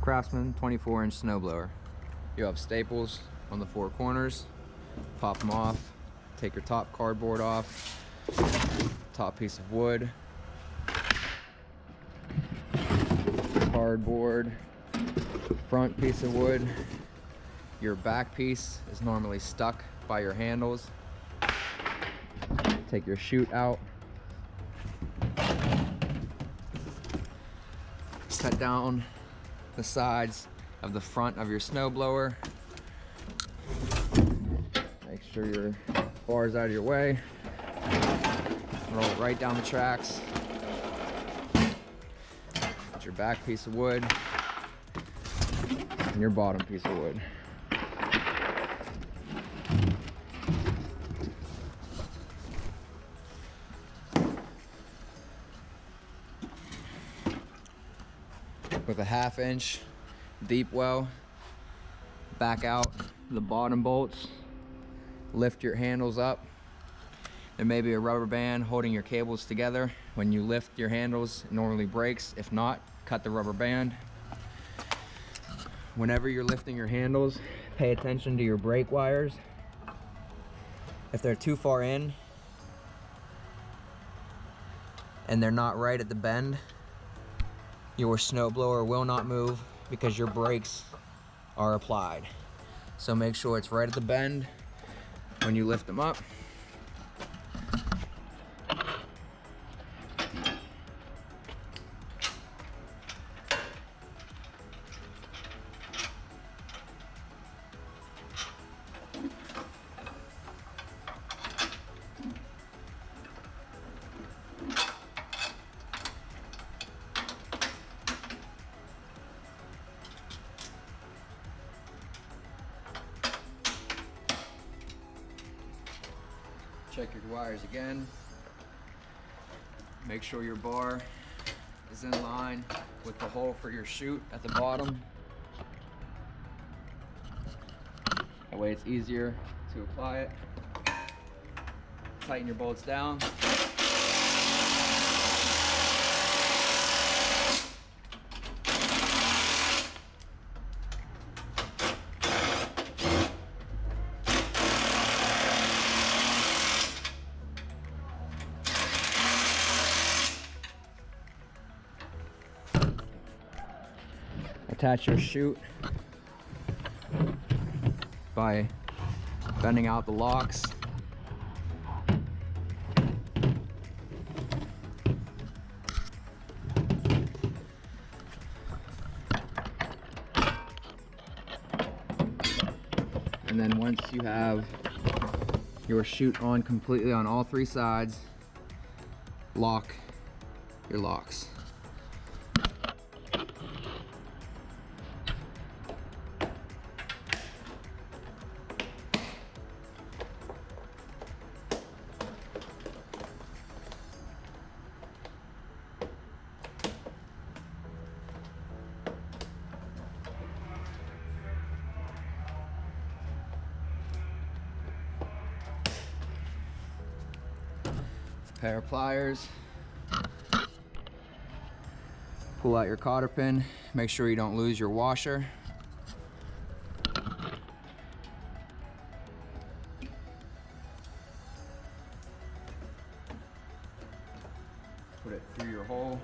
Craftsman 24 inch snowblower. You have staples on the four corners, pop them off, take your top cardboard off, top piece of wood, cardboard, front piece of wood. Your back piece is normally stuck by your handles. Take your chute out. Cut down the sides of the front of your snowblower. Make sure your bar is out of your way. Roll it right down the tracks. Put your back piece of wood and your bottom piece of wood. With a half inch deep well, back out the bottom bolts, lift your handles up. There may be a rubber band holding your cables together. When you lift your handles, it normally breaks. If not, cut the rubber band. Whenever you're lifting your handles, pay attention to your brake wires. If they're too far in and they're not right at the bend, your snowblower will not move because your brakes are applied. So make sure it's right at the bend when you lift them up. Check your wires again. Make sure your bar is in line with the hole for your chute at the bottom. That way it's easier to apply it. Tighten your bolts down. Attach your chute by bending out the locks. And then once you have your chute on completely on all three sides, lock your locks. Pair of pliers. Pull out your cotter pin. Make sure you don't lose your washer. Put it through your hole.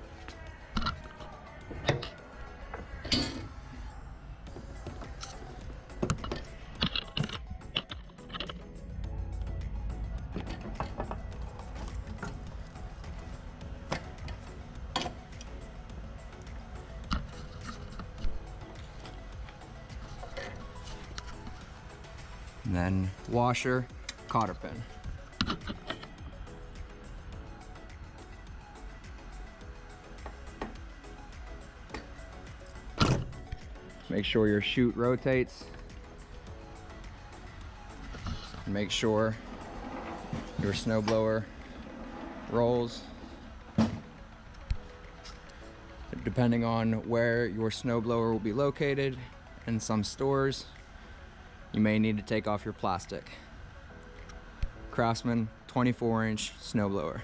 Then washer, cotter pin. Make sure your chute rotates. Make sure your snowblower rolls. Depending on where your snowblower will be located in some stores, you may need to take off your plastic. Craftsman 24 inch snowblower.